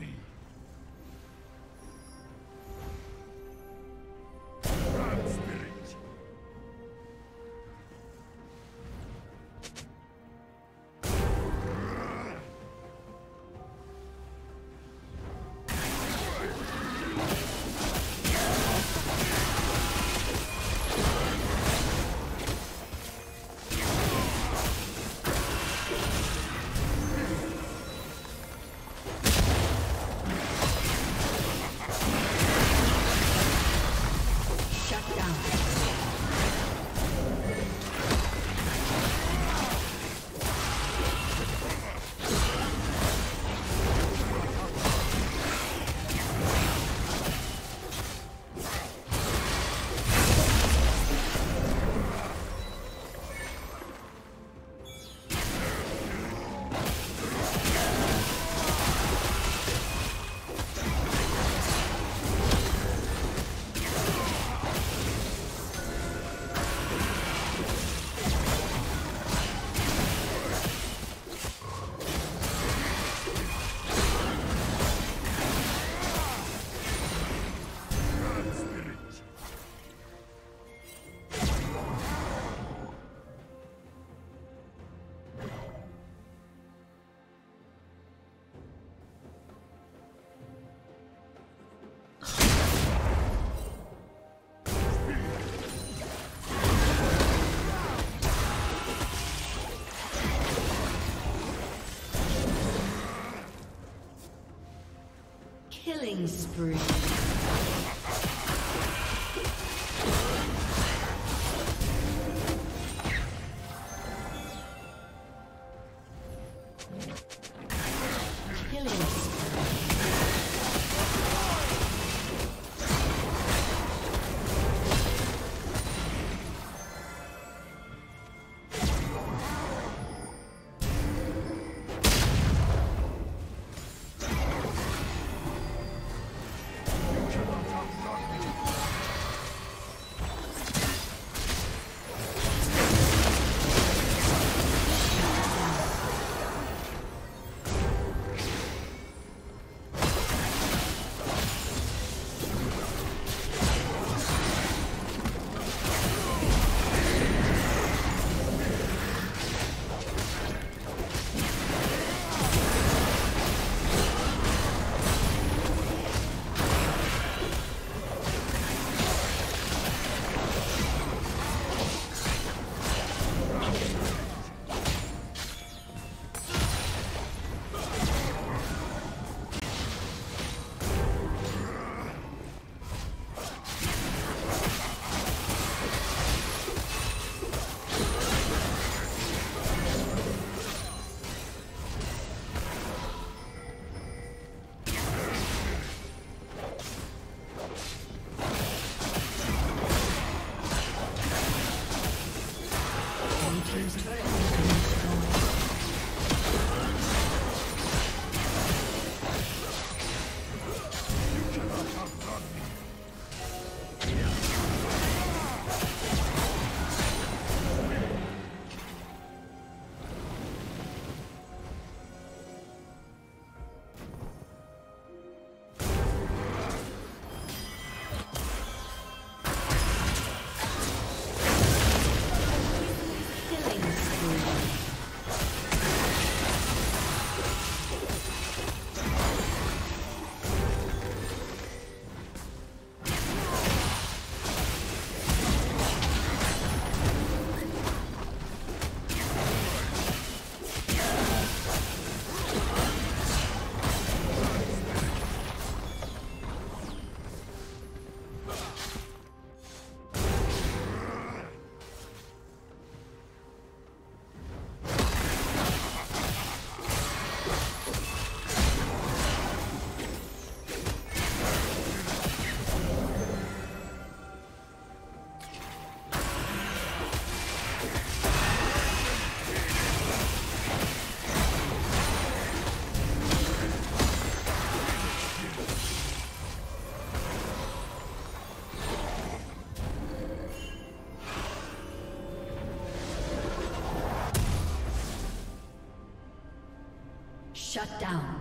me. Killing spree. Shut down.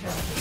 Turret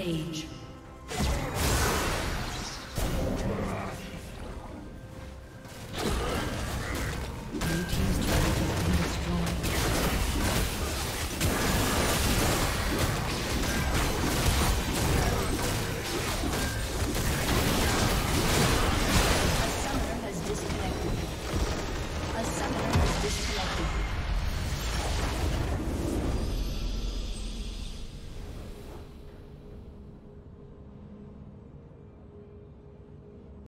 Rampage.